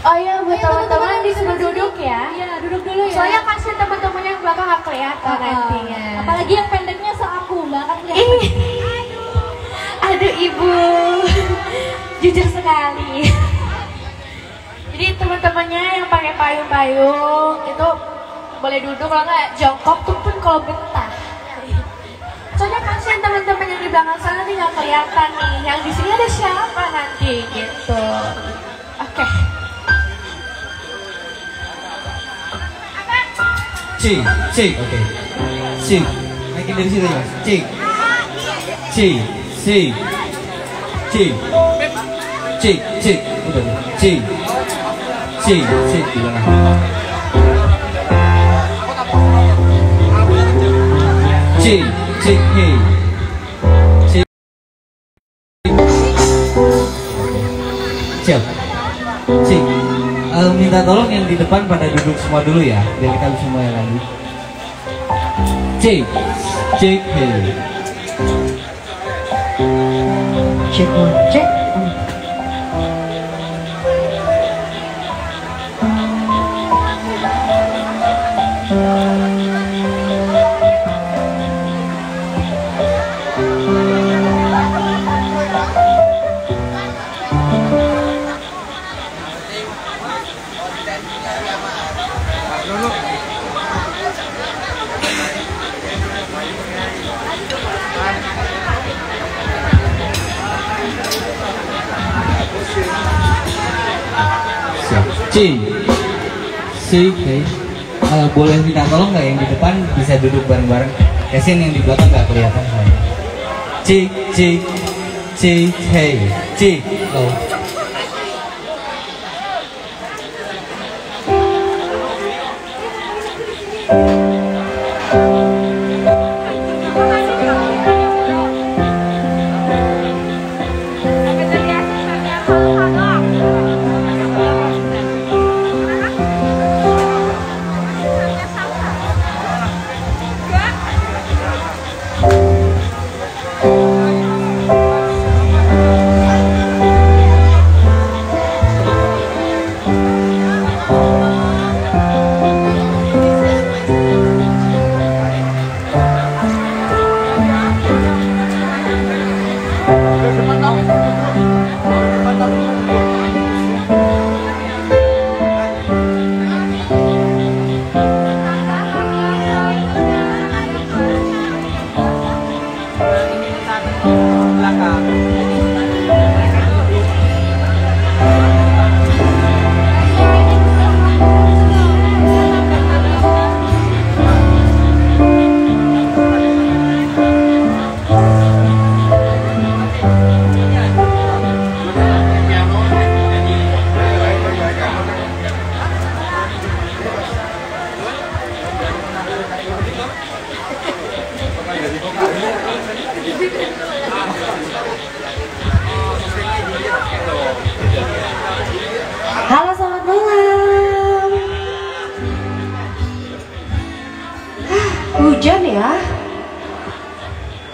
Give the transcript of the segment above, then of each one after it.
Oh iya, buat teman-teman disuruh duduk ya. Iya, duduk dulu ya. Soalnya kasih teman-teman yang belakang nggak kelihatan Ah, nantinya. Apalagi yang pendeknya se aku, Mbak kan Ih, kelihatan. aduh ibu, jujur sekali. Jadi teman-temannya yang pakai payung-payung itu boleh duduk kalau nggak jongkok tuh pun kalau betah. Soalnya kasihan teman-teman yang di belakang sana nih nggak kelihatan nih. Yang di sini ada siapa nanti gitu. Oke. Cik, cik, oke. Cik, naikin dari situ ya. Cik, cik, cik, cik, cik, cik, udah, udah. cik, cik, cik di belakang. Cik, cik, hey, cik. Cik, cik. Eh, minta tolong yang di depan pada duduk semua dulu ya, biar kita bisa mulai lagi. Hey. Cek, oh, cek. Cik, cik, hey. Eh, boleh minta tolong nggak yang di depan bisa duduk bareng-bareng? Kasian yang di belakang nggak kelihatan. Cik, cik, cik, hey, cik, oh.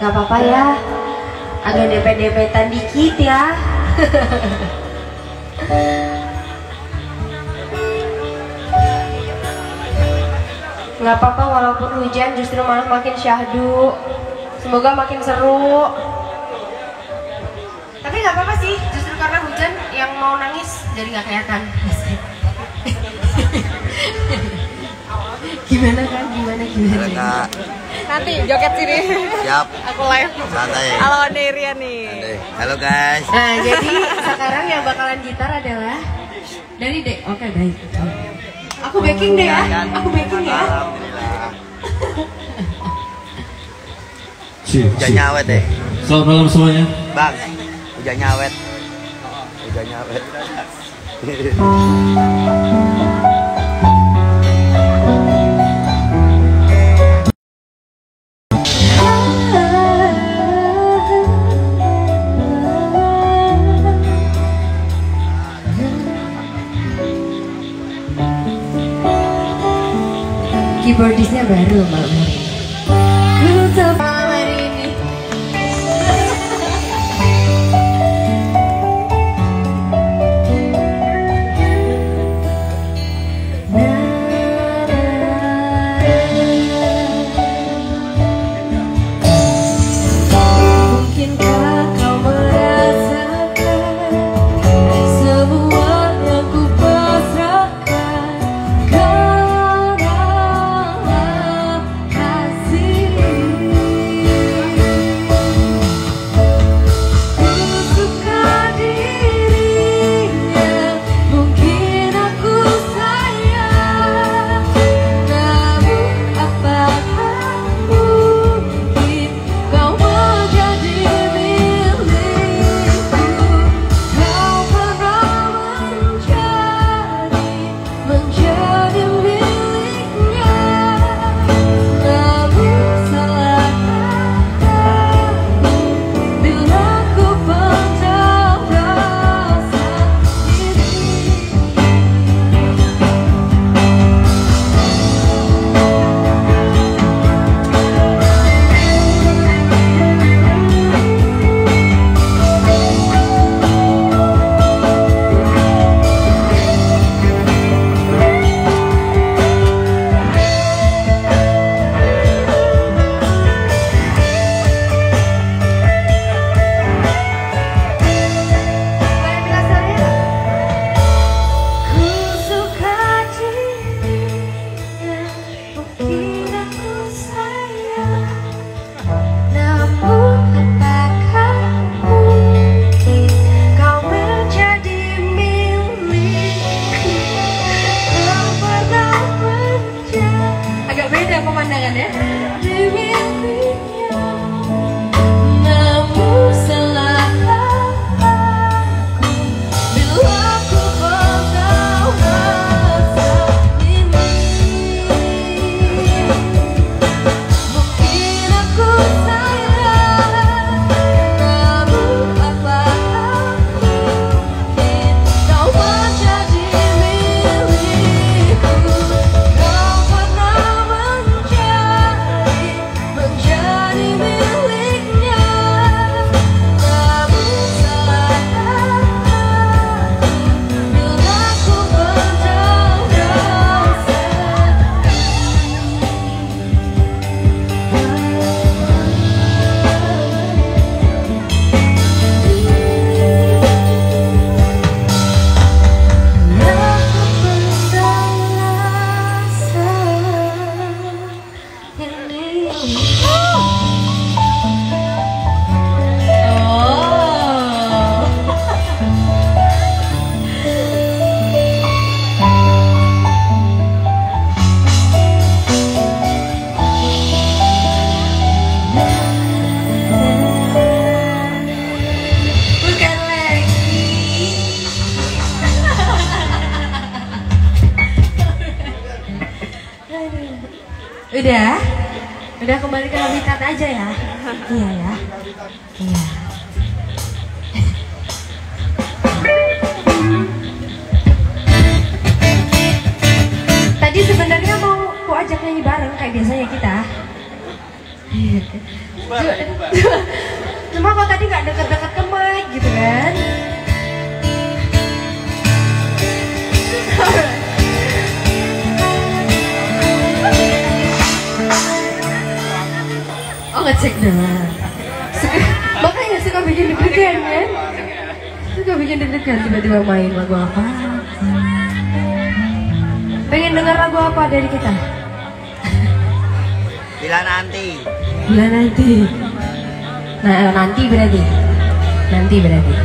Gak apa-apa ya. Agak depet-depetan dikit ya. Gak apa-apa walaupun hujan justru malah makin syahdu. Semoga makin seru. Tapi nggak apa-apa sih, justru karena hujan yang mau nangis jadi nggak kelihatan. gimana kan? Gimana gimana? Kak, Nanti joget sini. siap, Aku live. santai. Halo Neria nih. Santai. Halo guys. Nah, jadi sekarang yang bakalan gitar adalah dari Dek. Oke, baik. Aku backing deh ya. Aku backing ya. Hujan nyawet deh, Selamat malam semuanya. bang. Hujan nyawet. Hujan nyawet. Coba. Udah? Udah kembali ke habitat aja ya? Iya ya. Iya. Tadi sebenarnya mau aku ajak nyanyi bareng kayak biasanya kita. Cuma kok tadi nggak deket-deket ke mic gitu kan? Oh ngecek doang. Suka, makanya suka bikin deg-degan kan? Suka bikin deg-degan tiba-tiba main lagu apa? Pengen dengar lagu apa dari kita? Bila nanti. Bila nanti. Nah nanti berarti. Nanti berarti.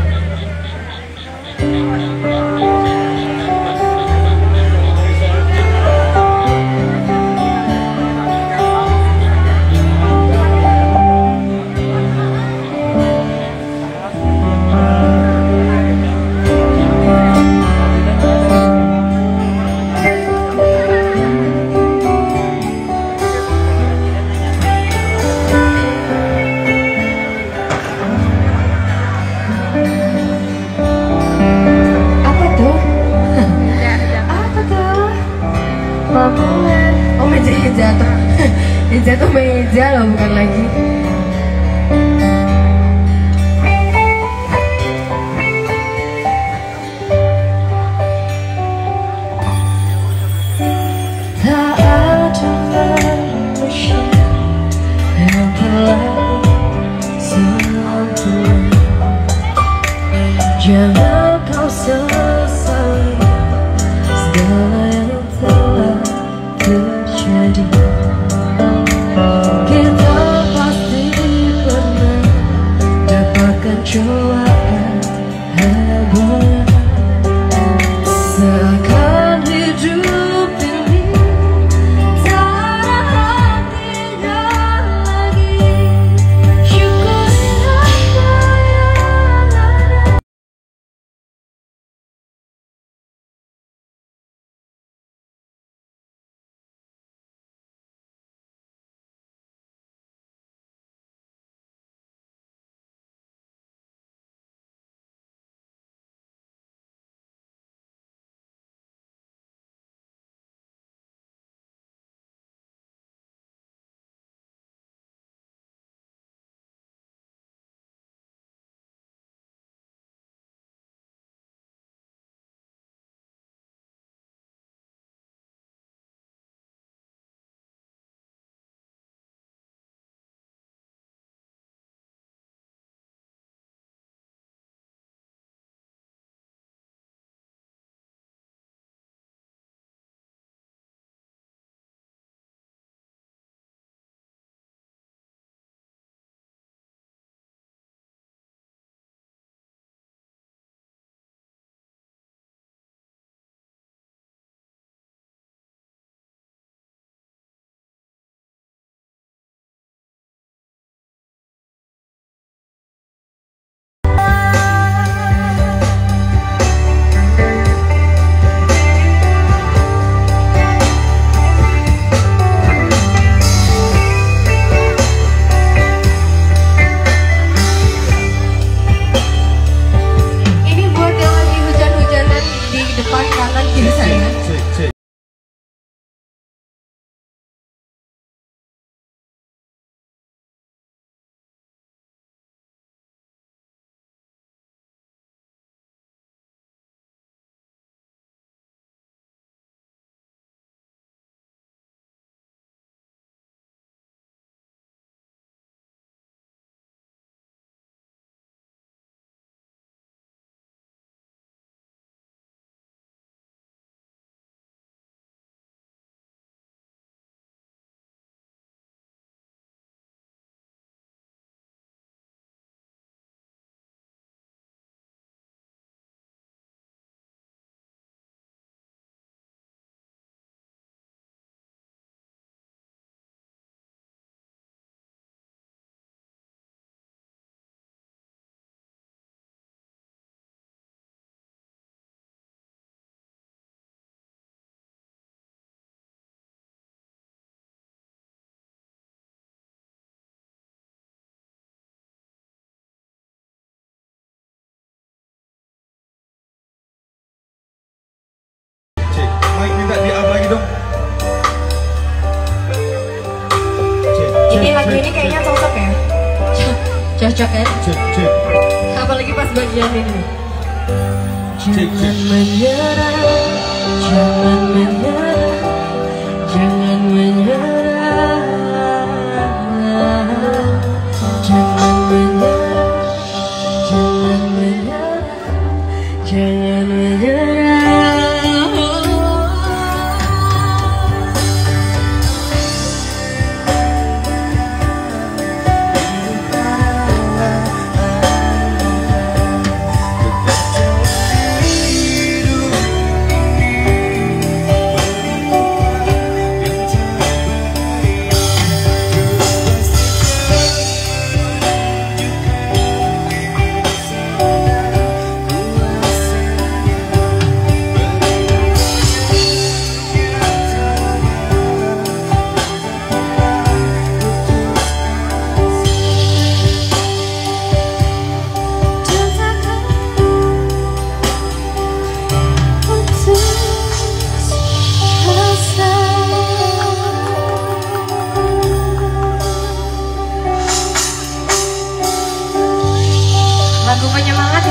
Cek cek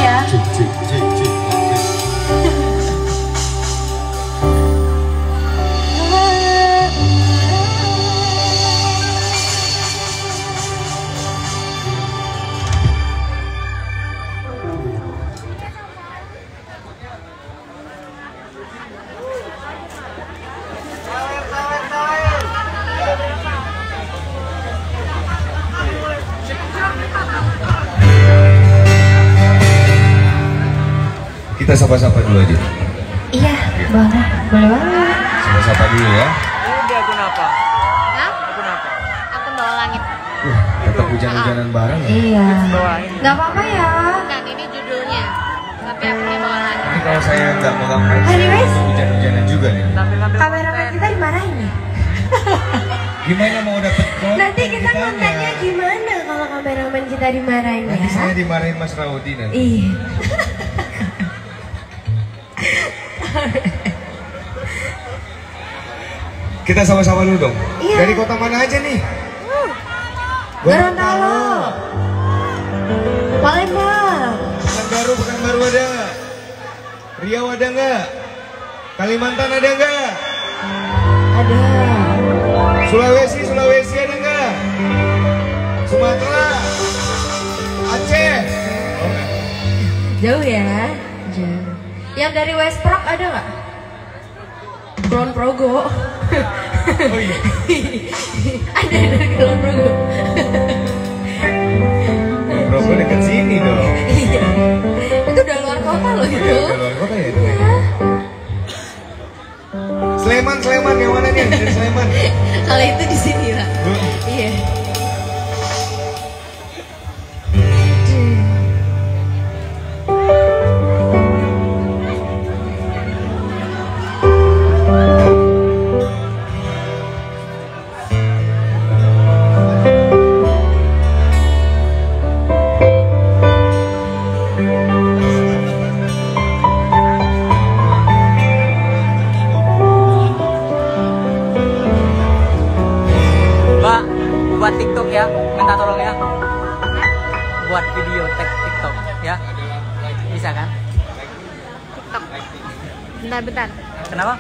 这。这这 sapa-sapa dulu aja. Iya, boleh. Boleh banget. Sapa-sapa dulu ya. Udah aku napa? Hah? Aku napa? Aku bawa langit. Uh, tetap hujan-hujanan bareng ya. Iya. Gak apa-apa ya. Kan ini judulnya. Tapi aku yang bawa langit. Ini kalau saya nggak mic, Anyways. hujan-hujanan juga nih. Kameramen kita dimarahin ya? Gimana mau dapet konten Nanti kita kontennya gimana kalau kameramen kita dimarahin Nanti ya? saya dimarahin Mas Raudi nanti. Iya. Kita sama-sama dulu dong. Iya. Dari kota mana aja nih? Gorontalo. Palembang. Pekanbaru, Pekanbaru ada nggak? Riau ada nggak? Kalimantan ada nggak? Ada. Sulawesi, Sulawesi ada nggak? Sumatera, Aceh. Jauh ya? Yang dari West Prok ada nggak? Kulon Progo. Oh iya. ada dari Kulon Progo. Progo dekat sini dong. Itu udah luar kota loh Oh itu. iya, udah luar kota ya itu. Sleman, Sleman yang mana nih? Dari Sleman. Kalau itu di sini lah. Iya. Kenapa?